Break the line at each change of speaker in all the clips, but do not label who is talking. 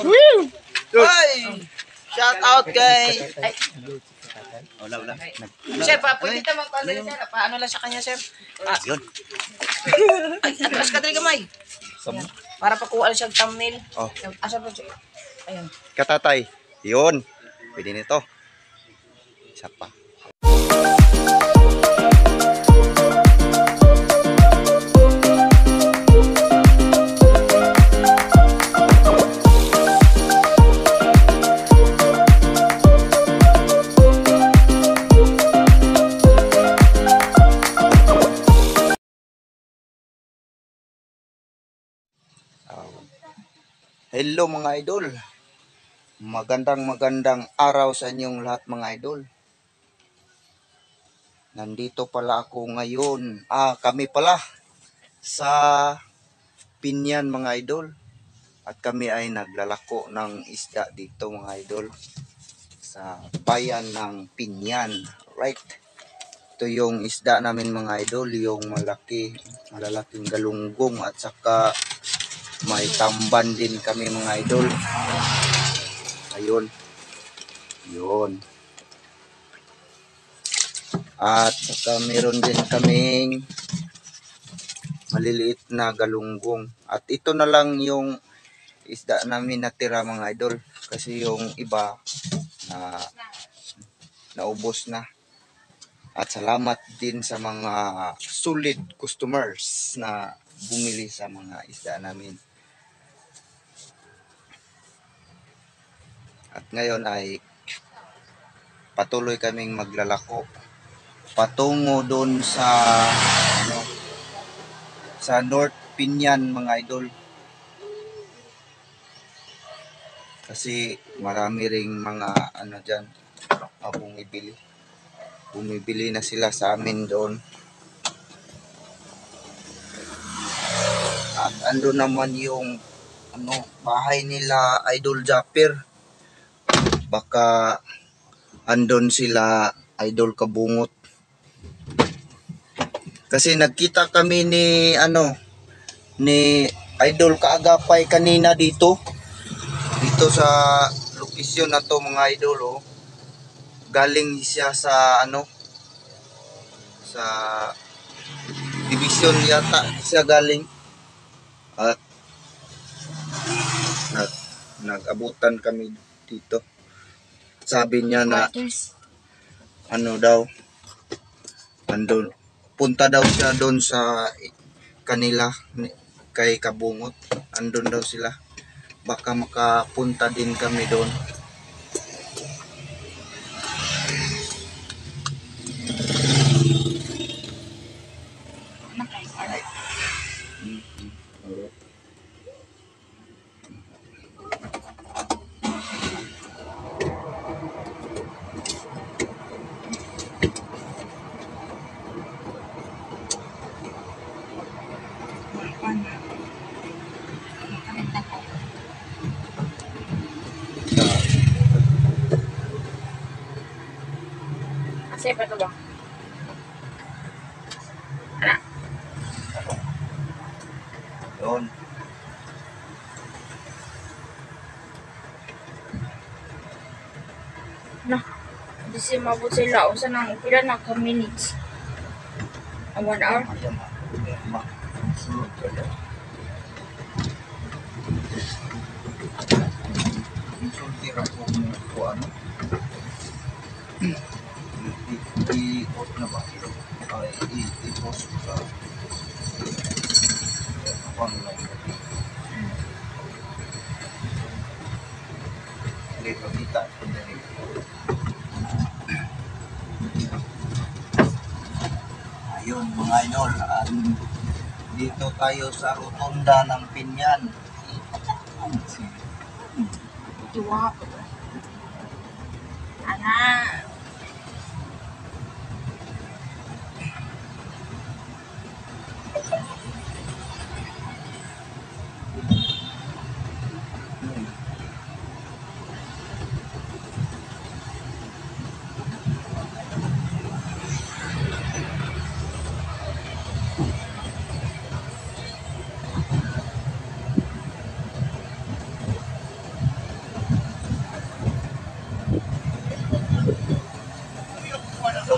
Ay! Shout out kay...
Wala, wala.
Sir, pa, pwede tayo magpaano yun, sir. Paano lang sa kanya, sir? Ah,
Yun.
ay, atras ka dali kamay. Para pakuha siya thumbnail.
Oh.
Asa pa siya? Ayun.
Katatay. Yun. Pwede nito. Isa pa. Hello mga idol. Magandang magandang araw sa inyong lahat mga idol. Nandito pala ako ngayon. Ah, kami pala sa Pinyan mga idol. At kami ay naglalako ng isda dito mga idol. Sa bayan ng Pinyan. Right? Ito yung isda namin mga idol. Yung malaki, malalaking galunggong at saka may tamban din kami mga idol. Ayun. Yun. At saka meron din kaming maliliit na galunggong. At ito na lang yung isda namin natira mga idol. Kasi yung iba na naubos na. At salamat din sa mga solid customers na bumili sa mga isda namin. At ngayon ay patuloy kaming maglalako patungo doon sa ano, sa North Pinyan mga idol. Kasi marami ring mga ano diyan bumibili. Bumibili na sila sa amin doon. At ando naman yung ano bahay nila Idol Japper baka andon sila idol kabungot. Kasi nagkita kami ni ano ni idol kaagapay kanina dito. Dito sa lokasyon na to mga idol oh. galing siya sa ano sa division yata siya galing. At nag nag-abutan kami dito sabi niya na ano daw andun punta daw siya doon sa kanila ni- kay Kabungot. Andun daw sila. Baka makapunta din kami doon
Kasi pa ito ba?
doon
Na, di si mabot sila. Usa nang pila na ka minutes. A one hour?
Ayan, ma. Sunod ka dyan. Insulti ra po mo po ano. I- I-off na ba? Ay, i- i-post ko sa online. Hindi, pagkita. Ayun mga idol, at dito tayo sa rotunda ng Pinyan.
Dua.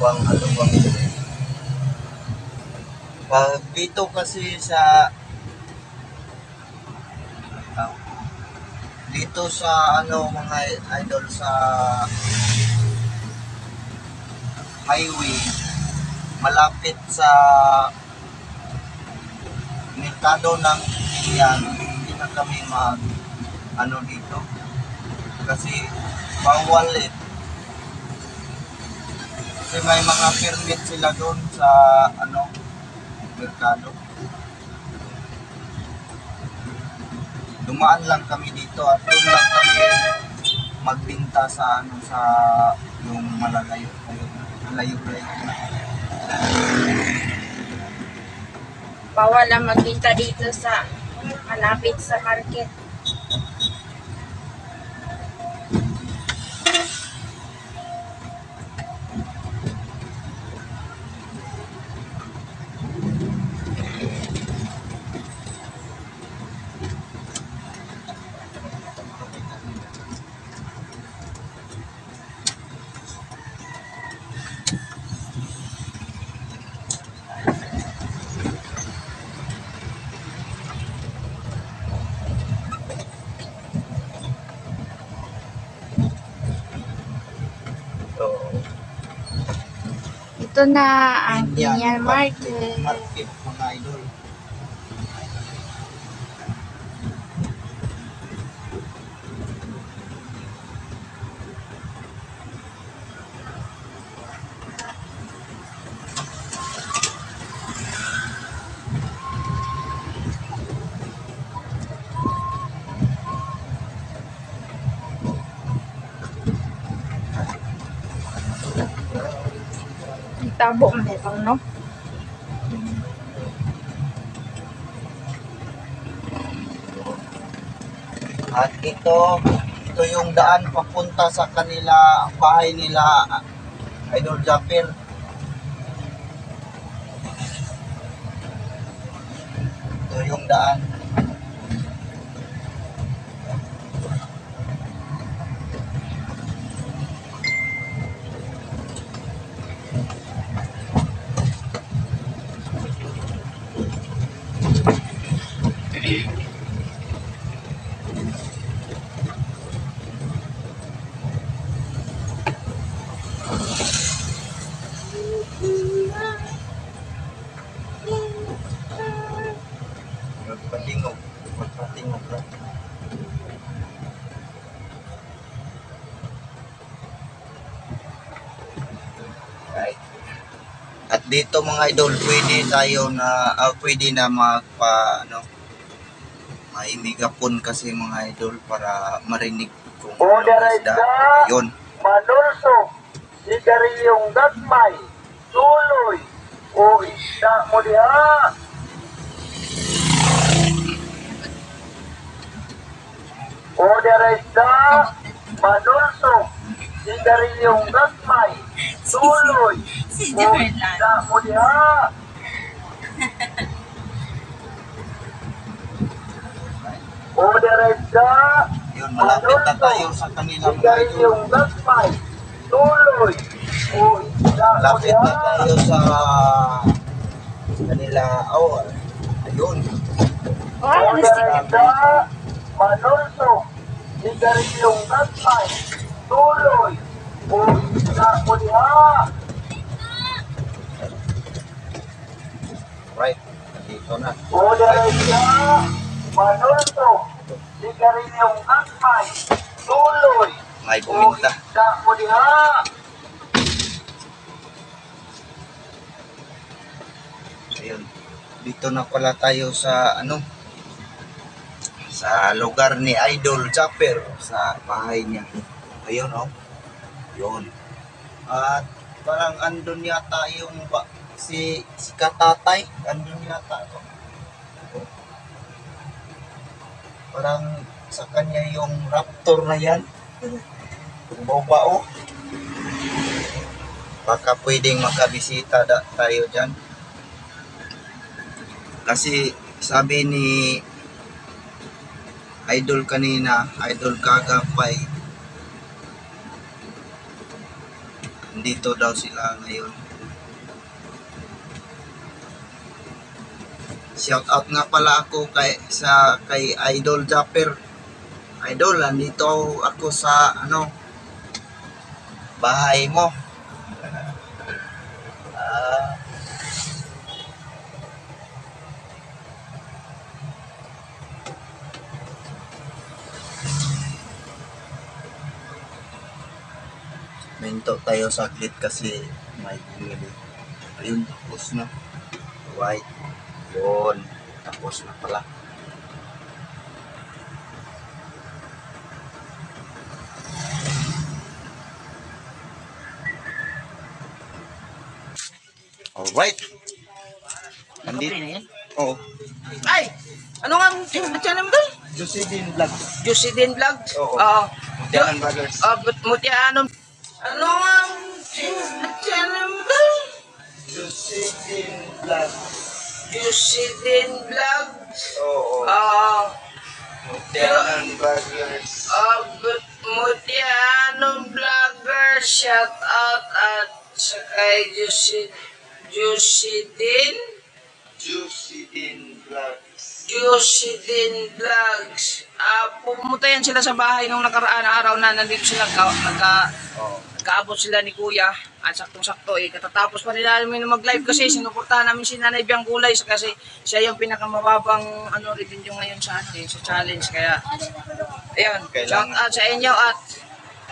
Bang ano bang pag dito kasi sa ah, dito sa ano mga idol sa highway malapit sa merkado ng yan hindi na kami mag ano dito. Kasi bawal eh kasi may mga permit sila doon sa ano merkado dumaan lang kami dito at doon lang kami magbinta sa ano sa yung malalayo malayo layo
Bawal lang magkita dito sa malapit sa market. Ito na ang Market.
market
Tabo meron, no?
At ito, ito yung daan papunta sa kanila, bahay nila, Idol Japir. Dito mga idol, pwede tayo na, ah, pwede na magpa, ano, maimigapon kasi mga idol para marinig kung anong
there
isda.
is
Yun.
Manulso, sigarilyung gagmay, tuloy, o isda mo diha. O there is the Manulso, sigarilyung gagmay, tuloy, o isda mo. O the
Yun, malapit na tayo sa kanila mga.
Sigarilyung gagmay, tuloy, o isda
Malapit na tayo sa kanila. Oh, ayun.
Wow,
Order isda, manulso, sigarilyung gagmay, tuloy, o isda mo diha.
Right. Dito na.
Order isda, manulso, sigarilyung gagmay, tuloy,
May buminta.
isda mo diha.
Ayun. Dito na pala tayo sa ano sa lugar ni Idol Chopper sa bahay niya. Ayun oh. Yun. At parang andun yata yung ba, si si Katatay, andun yata. oh. Parang sa kanya yung raptor na yan. Yung bao Baka pwedeng makabisita da, tayo dyan. Kasi sabi ni Idol kanina, Idol Kagapay, Dito daw sila ngayon. Shout out nga pala ako kay sa kay Idol Japper. Idol, andito ako sa ano bahay mo. Ah, Minto tayo saglit kasi may bumili. Ayun, tapos na. White. Yun. Tapos na pala. Alright. Nandito.
na yan.
Oh.
Ay! Ano nga ang channel mo doon?
Josephine Vlog.
Josidin Vlog?
Oo.
Oo.
Diyan Brothers.
Ah, but muti ano? Ano nga
Josephine Vlog.
Josidin Vlog?
Oo.
Ah,
Diyan Brothers.
ah, but muti ano vlogger? Shout out at sa kay Josid Josidin?
Josephine Vlog.
Josidin Vlogs. Ah, pumunta yan sila sa bahay nung nakaraan na araw na nandito sila nagka, nagka,
Oo.
nagkaabot sila ni Kuya. At saktong-sakto eh, katatapos pa nila namin mag-live kasi sinuportahan namin si Nanay Biang Kulay sa- kasi siya yung pinakamababang ano rin yung ngayon sa eh, sa challenge. Kaya, ayun, shout out sa inyo at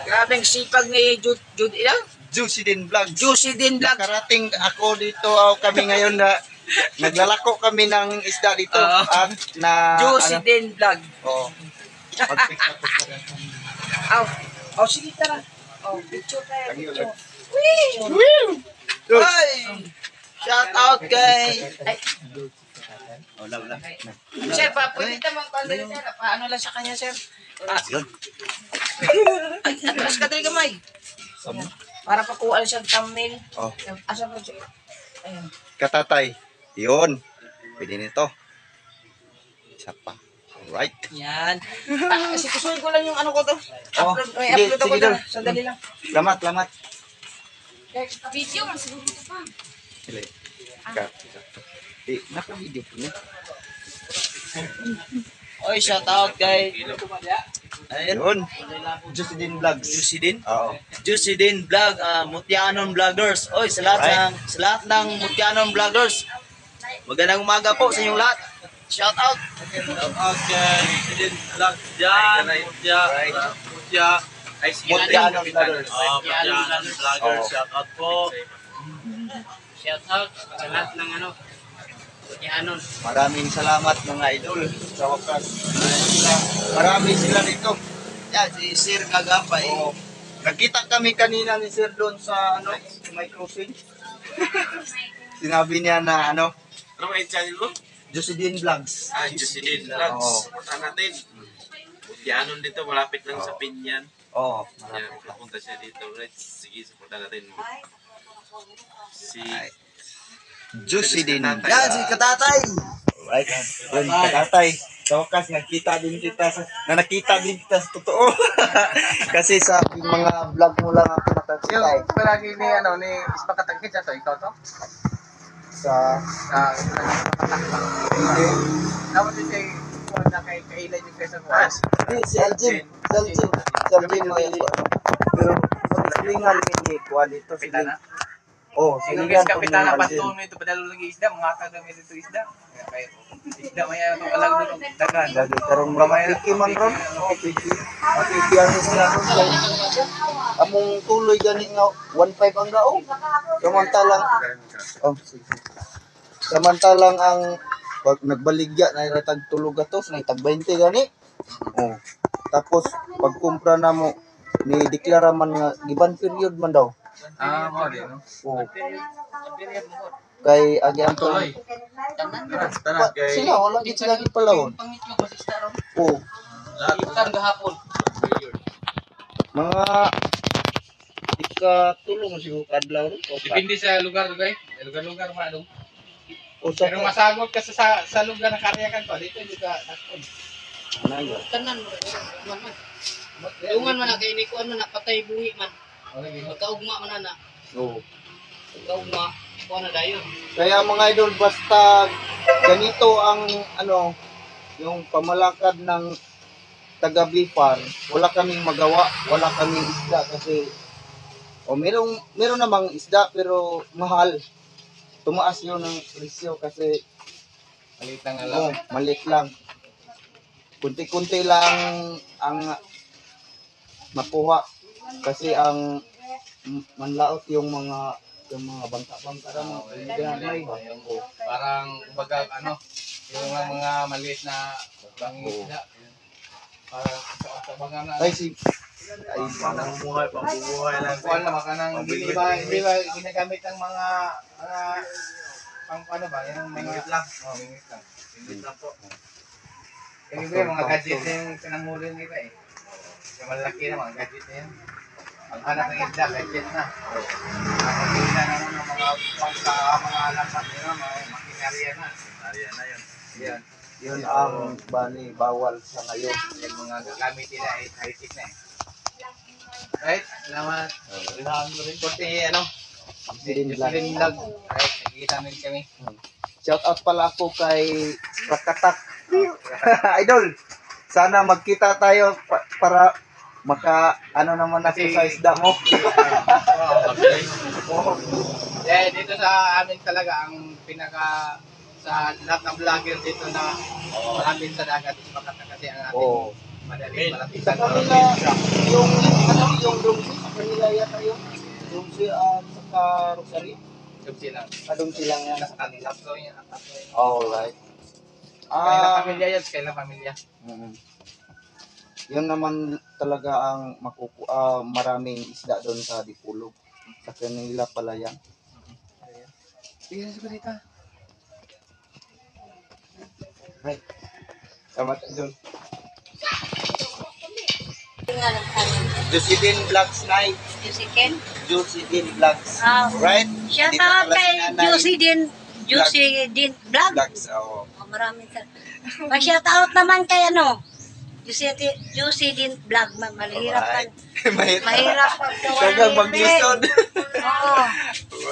grabing sipag ni Jude, Jude, ilan?
Josephine Vlog.
Josidin Vlogs.
Nakarating ako dito, oh, kami ngayon na naglalako kami ng isda dito
Oo.
at na ano,
Josidin Vlog.
oh, mag-pick up ko rin.
Aw, oh, sige tara. Oh, picture tayo,
Lagi
picture.
ulit. Dos.
Ay! Shout out kay... Ay,
Wala, wala.
sir, pa, pwede naman pa sir. Paano lang sa kanya, sir? Ah,
Yun.
ay, atras ka tayo kamay.
Sama.
Para pakuha siya ng thumbnail.
Oh,
Asa mo siya? Ayun.
katatay. Yun. Pwede nito. Isa pa. Alright.
Yan. Ah, kasi kusuhin ko lang yung ano ko to.
Oh,
Upload, may
sige,
upload ako
sige,
dyan.
Dol.
Sandali lang.
Lamat, lamat.
Video, mas gusto pa.
Sili. Kat. Eh, naka-video po niya.
Oy, shout out kay...
Ayun. Josephine Vlogs.
Jusidin?
Oo.
Jusidin Vlog, uh, Mutianon Vloggers. Oy, sa lahat,
Right.
ng, sa lahat ng Mutianon Vloggers, magandang umaga po sa inyong lahat. Shout out! Shout out kay Jusidin Vlog dyan, Mutia,
Right.
Mutia, ay si
Mutianon Vloggers.
Oh, Mutianon Vloggers,
Oo.
shout out po.
Shout out sa lahat ng ano. Yan
Maraming salamat mga idol sa wakas. Marami sila dito.
Yan, si Sir Kagapay.
Oo. Nagkita kami kanina ni Sir doon sa ano, sa may crossing. Sinabi niya na ano,
Ano ba yung channel mo?
Josephine Vlogs.
Ah, Jusidin
Oo.
Punta natin. Mutianon dito, malapit lang sa Pinyan.
Oo.
Yan, papunta siya dito. Right, sige, supportan natin. Si...
Ay. Josephine
Yan,
Vlogs.
si Katatay!
Right. Yun, katatay. Sa wakas, nagkita din kita sa, na nakita din kita sa totoo. Kasi sa mga vlog mo lang ako nakakita eh.
palagi ni ano ni Ispa Katagkit to, ikaw to?
Sa,
Ah,
hindi.
Tapos si kay na kay Kailay ni Quezon West.
Hindi, si Aljin. Si Aljin. Si Aljin mo yun. Pero, pag-silingan hindi kuha dito.
Kapitana.
Oh, silingan ko
kapitana
ni
pa
Aljin.
to nito padalo lagi isda, mga taga mi dito isda. Kaya. Isda may ano alag dito dagan.
Lagi karong mamapiki man ron. Makipiki. Makipiki ang sila ron. Among tuloy gani nga 1.5 ang gao. Samantalang, oh, sige. Samantalang ang pag nagbaligya na iratag tulog atos na itag 20 gani. Oh. Tapos pag kumpra na mo ni deklara man nga giban period man daw.
Ah, mo din.
Oh. Kay agi ang tuloy.
Tanan kay
Sila wala gid sila gid palawon. Oh.
Itan gahapon.
Mga ikatulong siguro kadlaw
Depende sa lugar lugar. Lugar-lugar pa ano.
O sa
Pero masagot ka sa sa, sa lugar na karyakan ko. Dito juga nakon.
tanan mo man man dungan man na kay ni kuan man na patay buhi man
Okay.
magkaugma man na
Oo.
Ikaw nga. Kuha na dayon.
Kaya mga idol, basta ganito ang ano, yung pamalakad ng taga Bifar, wala kaming magawa, wala kaming isda kasi o merong meron namang isda pero mahal. Tumaas yun ng presyo kasi
Maliit lang alam.
oh, maliit lang. Kunti-kunti lang ang makuha kasi ang manlaot yung mga yung mga bangka-bangka na mga ginamay.
Yung, parang, kumbaga, ano, yung mga, mga maliit na bangisda. Parang, sa, sa mga na,
Ay si ay
Pamumuhay, pamumuhay lang.
kuha naman ka ng, hindi ba, hindi ba ginagamit ng mga, mga, pang ano ba, yung mga,
Mingwit lang.
Oh, mingwit lang.
Hindi lang po.
Yung iba, mga gadget na yung pinamuli ng iba eh. Yung malaki na mga gadget na yun. Ang anak ng isda, gadget na. Ang pagkita na ng mga pagka, mga alamat nila, mga makinarya na.
Ariyan na yun.
Yan.
yun ang bani bawal sa ngayon.
Yung mga gagamit nila ay high-tech na eh. Right? Salamat. Salamat. Kunti ano?
Din lang.
Din vlog. Right? Nakikita na rin kami.
Shout out pala ako kay Rakatak. Idol, sana magkita tayo pa- para maka ano naman ako sa isda mo.
Yeah, dito sa amin talaga ang pinaka sa lahat ng vlogger dito na malapit sa dagat is Makata kasi ang ating
Oo.
madali malapitan.
Sa kanila, yung ano yung Dungsi, sa kanila yata yun. Dungsi at saka Rosary.
Subsi lang.
Ah, Dungsi lang yan.
Nasa kanila tatlo yun.
Alright. Ah,
pamilya yun, kailang pamilya.
Mm. Yun naman talaga ang makuku ah, maraming isda doon sa Dipulog. Sa kanila pala yan.
Sige, sige dito.
Right. Salamat doon. Jocelyn Vlogs Night.
Jusiken.
Jocelyn Vlogs.
Ah,
Right?
shout
Dito
out kay Juicy din. Juicy din vlog.
Vlogs. Oo.
Oh, maraming sa. Mag shout out naman kay ano. Juicy Juicy din vlog. Ma- Mahirap pa.
Alright. Mahirap.
Mahirap pag gawa
Sagang
ng
maglisod.
Oo.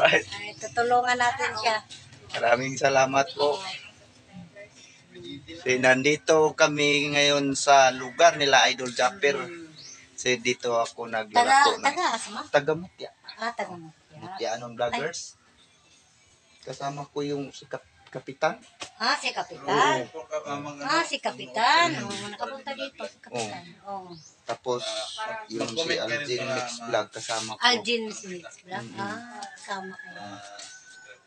right.
Ay, tutulungan natin siya.
Maraming salamat po. So, nandito kami ngayon sa lugar nila Idol Japper. So, dito ako
Taga,
naglalako ng
taga, asma?
taga Mutya.
Ah, taga mo.
Mutya anong vloggers. Kasama ko yung si Kap- Kapitan.
Ah, si Kapitan. Ah, si Kapitan. Oh, nakapunta dito si Kapitan. Oh.
Tapos yung si Algin Mix Vlog kasama ko.
Aljin Smith vlog. Ah, sama kayo.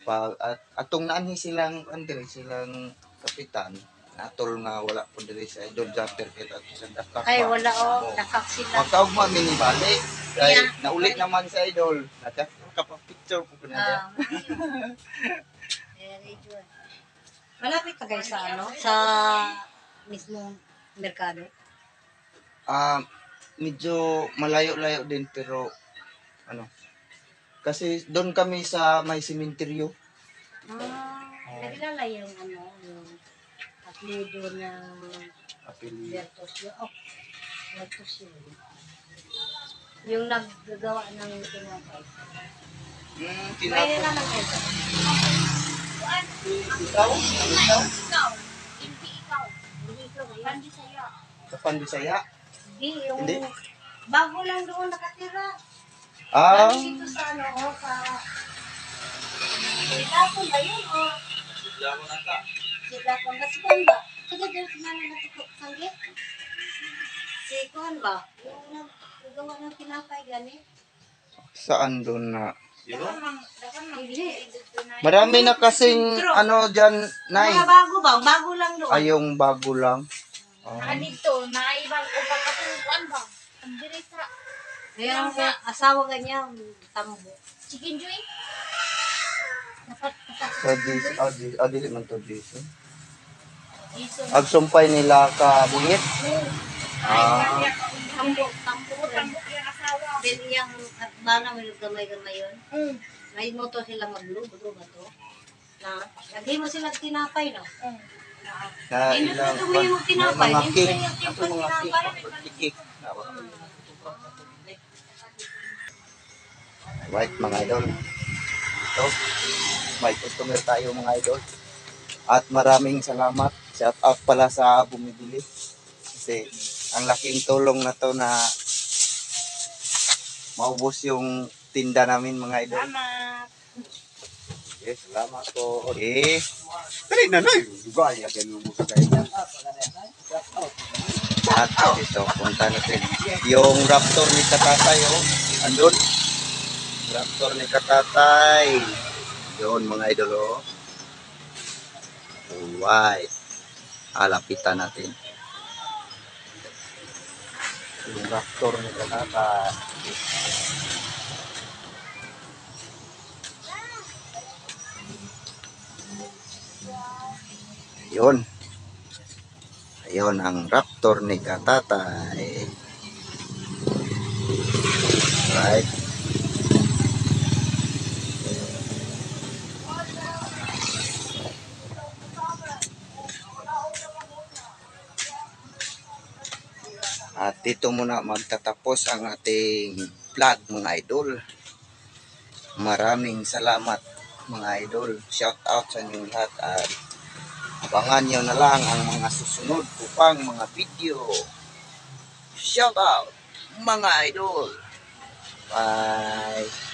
Pa, at atong naanhi silang andre silang kapitan. Natol nga wala po diri sa Idol Japper kaya ato sa dakak.
Ay, wala oh. Dakak sila.
Magkaugma mini balik. Kay
Yeah.
naulit naman sa Idol. Naka picture po ko na.
Ah, very good. Malapit ka guys sa ano? Sa mismong merkado.
Ah, medyo malayo-layo din pero ano kasi doon kami sa may sementeryo.
Ah, naglalala yung ano, yung apelido na
Apeli.
Bertos yun. Oh, Bertos yun. Yung naggagawa ng tinapay.
Mm,
Pwede
tinapos.
naman ito.
Ikaw? Ikaw?
Hindi ikaw. Hindi ikaw. Hindi sa'yo.
Sa Pandisaya?
Hindi, yung
Hindi.
bago lang doon nakatira.
Ah,
Lagi dito sa ano, oh, sa... Silapon ba yun, o? Silapon ba? Si Kuan ba? Sige, dito na naman natukok sanggit. Si Kuan ba? Yung nagagawa ng tinapay gani?
saan doon na? Marami na kasing ano dyan, Nay.
Mga bago ba? Bago lang doon.
Ay, yung bago lang. Ah,
Dito, naibang ubang katungkuan ba? Ang diri sa
Kaya ang asawa kanya, tambo.
chicken joy.
Sa dis, ah, dis, ah, dili man to.
Iso.
Agsumpay nila ka buhit. Ah,
asawa.
Then yung at bana may gamay-gamay yun.
Mm.
May moto sila maglo, budo ba to? Na, lagay mo sila tinapay, no?
Mm.
na
Hindi
ilang
mo yung tinapay.
mga cake. Ako mga. Cake. Right mga idol. Ito, may customer tayo mga idol. At maraming salamat. Shout out pala sa bumibili. Kasi ang laking tulong na to na maubos yung tinda namin mga idol.
Salamat.
Okay, salamat po. Okay. Dali na na. Iba, yakin mo sa kanya. At ito, punta natin. Yung raptor ni Katatay, oh. Andun. Raptor ni Katatay. Yun, mga idol, oh. Alright. Alapitan natin. Yung raptor ni Katatay. Yun. Ayun ang raptor ni Katatay. Dito muna magtatapos ang ating vlog mga idol. Maraming salamat mga idol. Shout out sa inyong lahat at Abangan nyo na lang ang mga susunod ko pang mga video. Shout out mga idol. Bye.